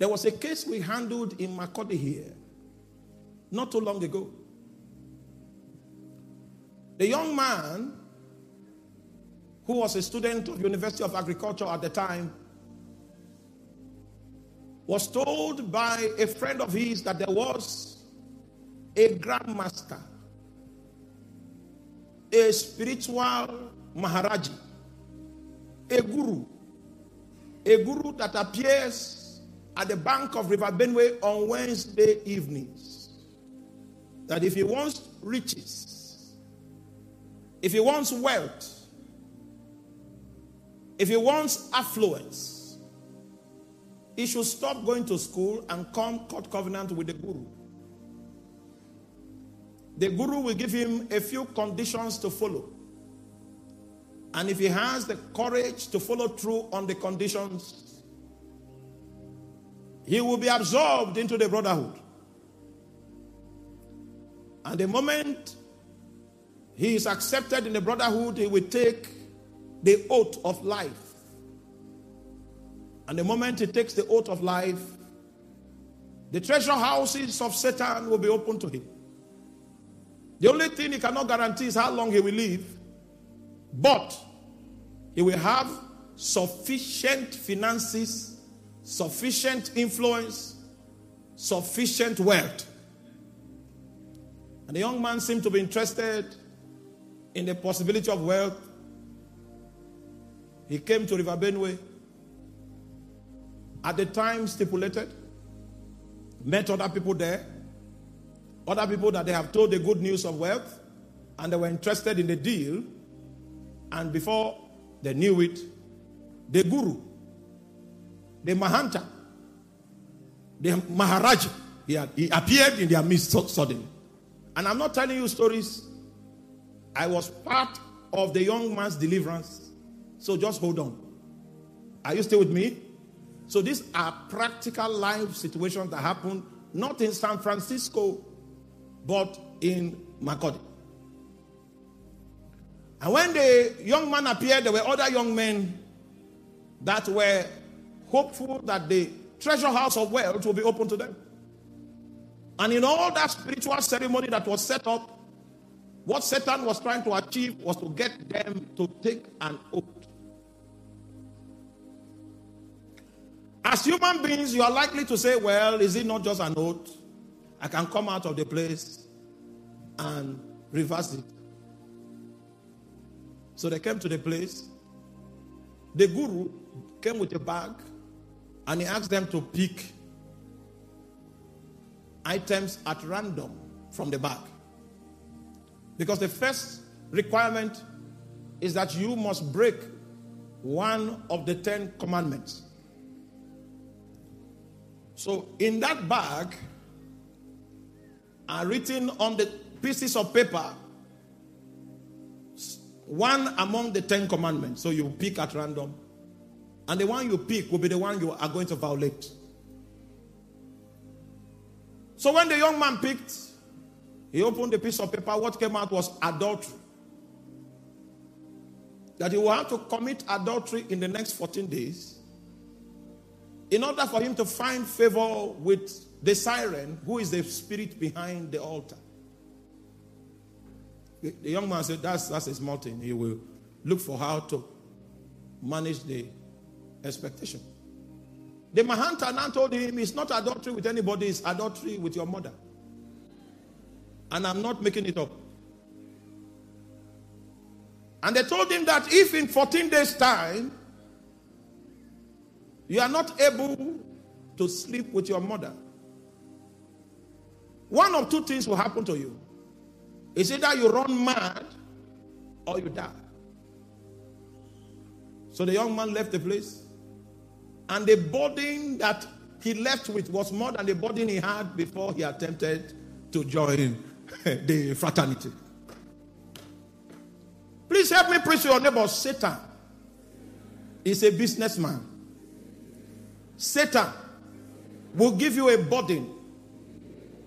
There was a case we handled in Makurdi here not too long ago. The young man who was a student of University of Agriculture at the time was told by a friend of his that there was a grandmaster, a spiritual Maharaji, a guru, a guru that appears at the bank of River Benue on Wednesday evenings. That if he wants riches, if he wants wealth, if he wants affluence, he should stop going to school and come cut covenant with the guru. The guru will give him a few conditions to follow. And if he has the courage to follow through on the conditions, he will be absorbed into the brotherhood. And the moment he is accepted in the brotherhood, he will take the oath of life. And the moment he takes the oath of life, the treasure houses of Satan will be open to him. The only thing he cannot guarantee is how long he will live, but he will have sufficient finances, sufficient influence, sufficient wealth. And the young man seemed to be interested in the possibility of wealth he came to River Benue at the time stipulated, met other people there, other people that they have told the good news of wealth, and they were interested in the deal. And before they knew it, the guru, the Mahanta, the Maharaj, he, had, he appeared in their midst suddenly. And I'm not telling you stories. I was part of the young man's deliverance so just hold on. Are you still with me? So these are practical life situations that happen not in San Francisco, but in Makurdi. And when the young man appeared, there were other young men that were hopeful that the treasure house of wealth will be open to them. And in all that spiritual ceremony that was set up, what Satan was trying to achieve was to get them to take an oath. As human beings, you are likely to say, Well, is it not just an oath? I can come out of the place and reverse it. So they came to the place. The guru came with a bag and he asked them to pick items at random from the bag. Because the first requirement is that you must break one of the Ten Commandments. So in that bag are written on the pieces of paper one among the Ten Commandments. So you pick at random. And the one you pick will be the one you are going to violate. So when the young man picked, he opened the piece of paper. What came out was adultery. That he will have to commit adultery in the next 14 days in order for him to find favor with the siren, who is the spirit behind the altar. The, young man said, that's, that's a small thing. He will look for how to manage the expectation. The Mahanta now told him, it's not adultery with anybody, it's adultery with your mother. And I'm not making it up. And they told him that if in 14 days' time you are not able to sleep with your mother. One of two things will happen to you. It's either you run mad or you die. So the young man left the place. And the burden that he left with was more than the burden he had before he attempted to join the fraternity. Please help me preach your neighbor. Satan is a businessman. Satan will give you a burden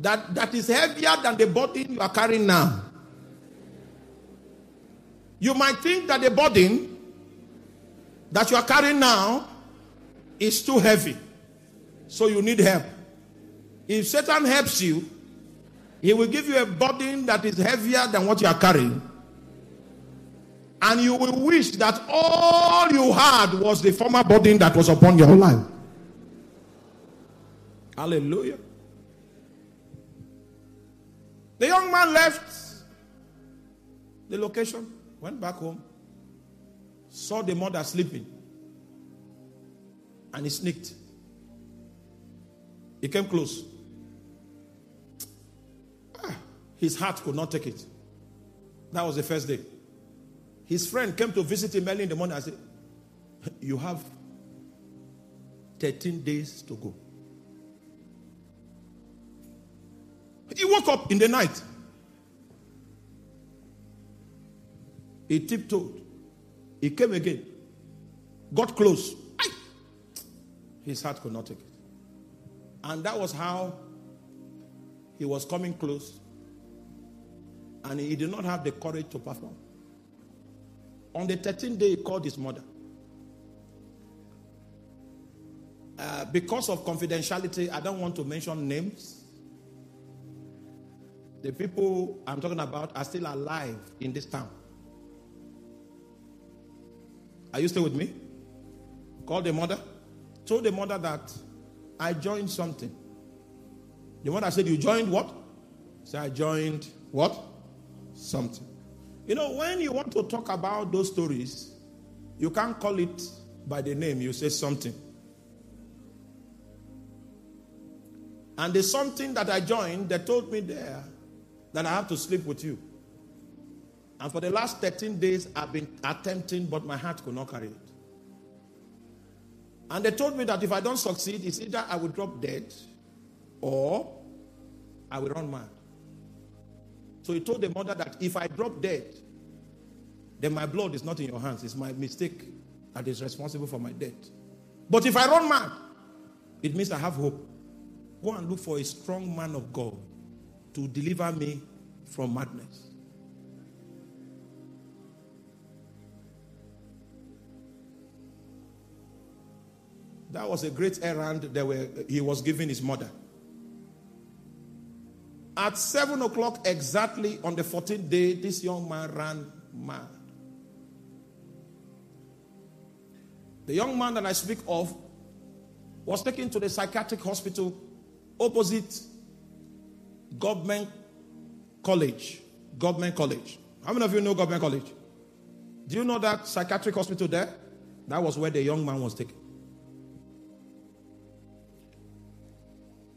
that, that is heavier than the burden you are carrying now. You might think that the burden that you are carrying now is too heavy. So you need help. If Satan helps you, he will give you a burden that is heavier than what you are carrying. And you will wish that all you had was the former burden that was upon your life. Hallelujah. The young man left the location, went back home, saw the mother sleeping, and he sneaked. He came close. Ah, his heart could not take it. That was the first day. His friend came to visit him early in the morning. I said, You have 13 days to go. He woke up in the night. He tiptoed. He came again. Got close. His heart could not take it. And that was how he was coming close. And he did not have the courage to perform. On the 13th day, he called his mother. Uh, because of confidentiality, I don't want to mention names. The people I'm talking about are still alive in this town. Are you still with me? Called the mother, told the mother that I joined something. The mother said, You joined what? Say, I joined what? Something. You know, when you want to talk about those stories, you can't call it by the name, you say something. And the something that I joined, they told me there that I have to sleep with you. And for the last 13 days, I've been attempting, but my heart could not carry it. And they told me that if I don't succeed, it's either I will drop dead or I will run mad. So he told the mother that if I drop dead, then my blood is not in your hands. It's my mistake that is responsible for my death. But if I run mad, it means I have hope. Go and look for a strong man of God to deliver me from madness. That was a great errand that were, he was giving his mother. At seven o'clock exactly on the 14th day, this young man ran mad. The young man that I speak of was taken to the psychiatric hospital opposite government college. Government college. How many of you know government college? Do you know that psychiatric hospital there? That was where the young man was taken.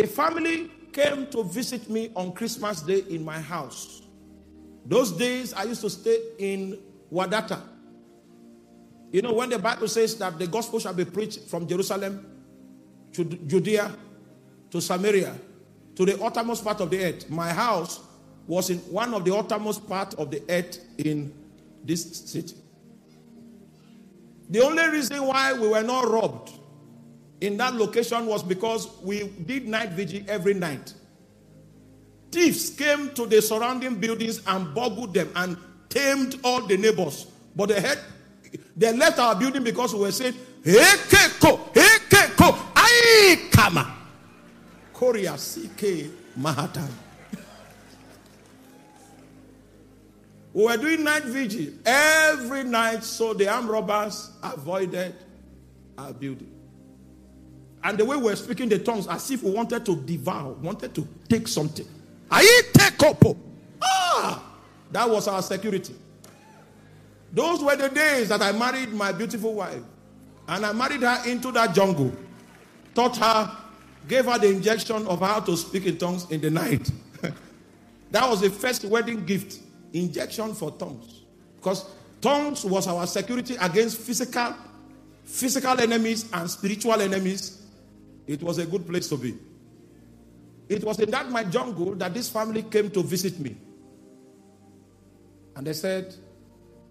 The family came to visit me on Christmas Day in my house. Those days I used to stay in Wadata. You know, when the Bible says that the gospel shall be preached from Jerusalem to Judea to Samaria to the uttermost part of the earth, my house was in one of the uttermost part of the earth in this city. The only reason why we were not robbed in that location was because we did night vigil every night. Thieves came to the surrounding buildings and boggled them and tamed all the neighbors. But they had they left our building because we were saying, Hey Keko, hey Keko, I kama. Korea CK Mahatan. we were doing night vigil every night so the armed robbers avoided our building. And the way we're speaking the tongues, as if we wanted to devour, wanted to take something. I take up. Ah, that was our security. Those were the days that I married my beautiful wife. And I married her into that jungle. Taught her, gave her the injection of how to speak in tongues in the night. that was the first wedding gift injection for tongues. Because tongues was our security against physical physical enemies and spiritual enemies it was a good place to be. It was in that my jungle that this family came to visit me. And they said,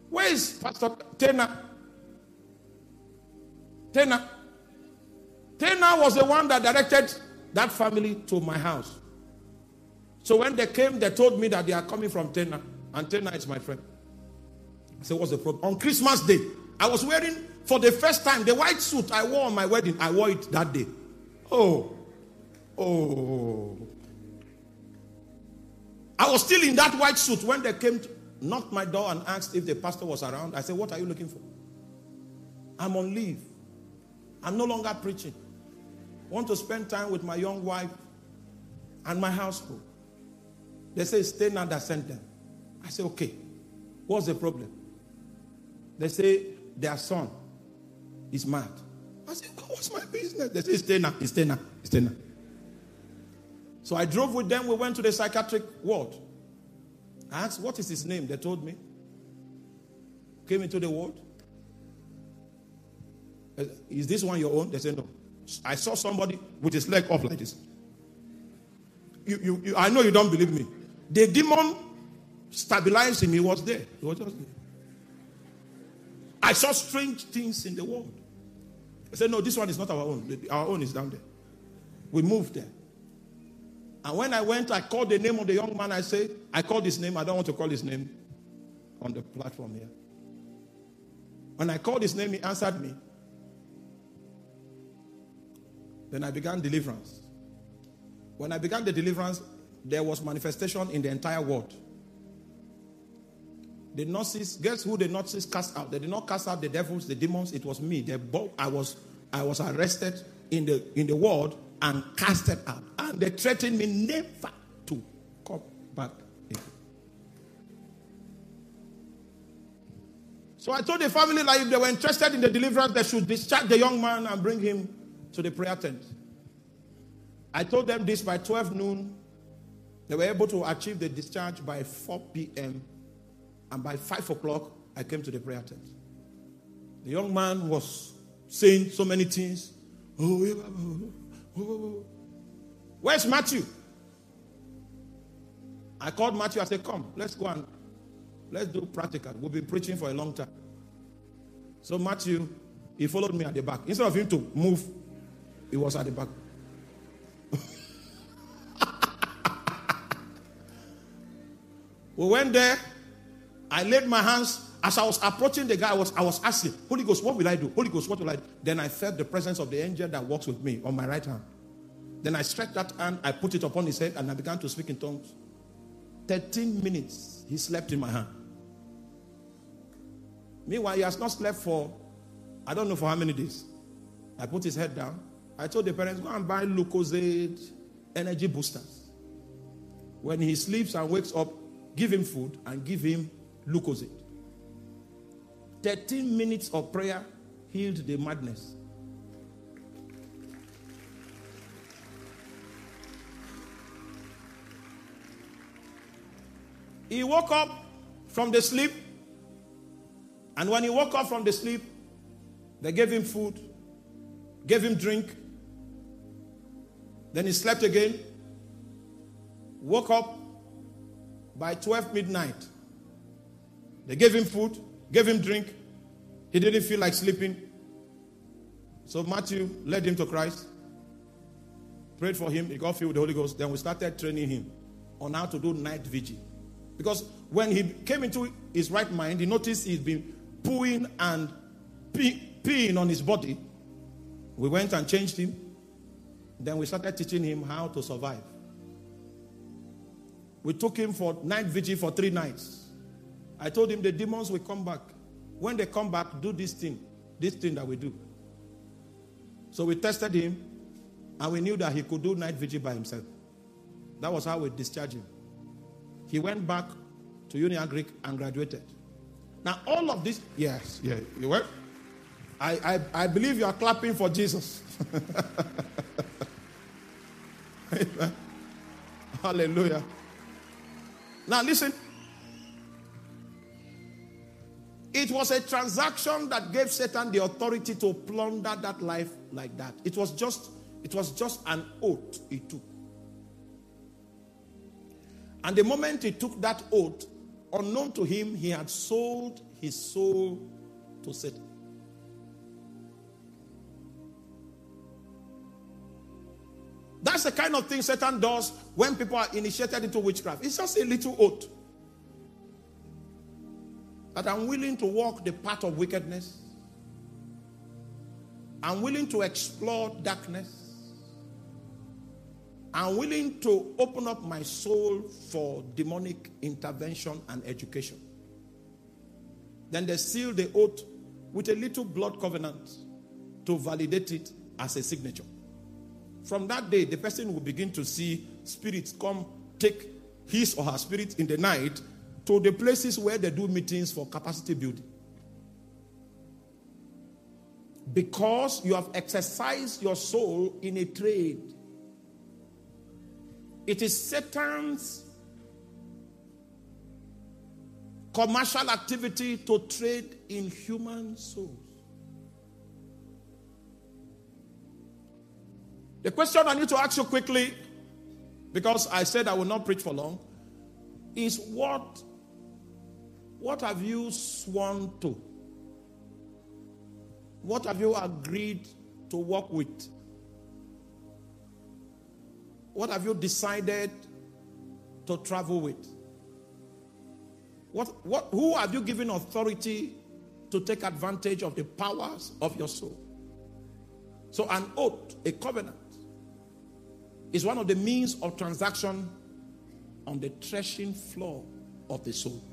Where is Pastor Tena? Tena. Tena was the one that directed that family to my house. So when they came, they told me that they are coming from Tena. And Tena is my friend. I said, What's the problem? On Christmas Day, I was wearing for the first time the white suit I wore on my wedding. I wore it that day Oh, oh. I was still in that white suit when they came, to, knocked my door, and asked if the pastor was around. I said, What are you looking for? I'm on leave. I'm no longer preaching. I want to spend time with my young wife and my household. They say, Stay now that sent them. I say, Okay. What's the problem? They say, Their son is mad. I said, What's my business? They say, Stay now, stay now, stay now. So I drove with them. We went to the psychiatric ward. I asked, What is his name? They told me. Came into the ward. Is this one your own? They said, No. I saw somebody with his leg up like this. You, you, you, I know you don't believe me. The demon stabilized. He was there. He was just there. I saw strange things in the world. I said, No, this one is not our own. Our own is down there. We moved there. And when I went, I called the name of the young man. I said, I called his name. I don't want to call his name on the platform here. When I called his name, he answered me. Then I began deliverance. When I began the deliverance, there was manifestation in the entire world. The nurses, guess who the nurses cast out? They did not cast out the devils, the demons. It was me. They both, I was, I was arrested in the in the world and casted out. And they threatened me never to come back. So I told the family that if they were interested in the deliverance, they should discharge the young man and bring him to the prayer tent. I told them this by 12 noon. They were able to achieve the discharge by 4 p.m. And by 5 o'clock, I came to the prayer tent. The young man was saying so many things. Oh, oh, oh, oh, where's Matthew? I called Matthew. I said, Come, let's go and let's do practical. We've been preaching for a long time. So Matthew, he followed me at the back. Instead of him to move, he was at the back. we went there. I laid my hands. As I was approaching the guy, I was, I was asking, Holy Ghost, what will I do? Holy Ghost, what will I do? Then I felt the presence of the angel that walks with me on my right hand. Then I stretched that hand, I put it upon his head, and I began to speak in tongues. 13 minutes, he slept in my hand. Meanwhile, he has not slept for, I don't know for how many days. I put his head down. I told the parents, go and buy Lucozade energy boosters. When he sleeps and wakes up, give him food and give him Lucozade. 13 minutes of prayer healed the madness. He woke up from the sleep, and when he woke up from the sleep, they gave him food, gave him drink. Then he slept again, woke up by 12 midnight. They gave him food, gave him drink. He didn't feel like sleeping. So Matthew led him to Christ, prayed for him, he got filled with the Holy Ghost. Then we started training him on how to do night vigil. Because when he came into his right mind, he noticed he'd been pooing and pee, peeing on his body. We went and changed him. Then we started teaching him how to survive. We took him for night vigil for three nights. I told him the demons will come back. When they come back, do this thing, this thing that we do. So we tested him and we knew that he could do night vigil by himself. That was how we discharged him. He went back to Uni Agric and graduated. Now, all of this, yes, yeah, you were. I, I, I believe you are clapping for Jesus. Hallelujah. Now, listen. It was a transaction that gave Satan the authority to plunder that life like that. It was just, it was just an oath he took. And the moment he took that oath, unknown to him, he had sold his soul to Satan. That's the kind of thing Satan does when people are initiated into witchcraft. It's just a little oath. That I'm willing to walk the path of wickedness. I'm willing to explore darkness. I'm willing to open up my soul for demonic intervention and education. Then they seal the oath with a little blood covenant to validate it as a signature. From that day, the person will begin to see spirits come take his or her spirit in the night to the places where they do meetings for capacity building. Because you have exercised your soul in a trade. It is Satan's commercial activity to trade in human souls. The question I need to ask you quickly, because I said I will not preach for long, is what, what have you sworn to? What have you agreed to work with? What have you decided to travel with? What, what, who have you given authority to take advantage of the powers of your soul? So, an oath, a covenant, is one of the means of transaction on the threshing floor of the soul.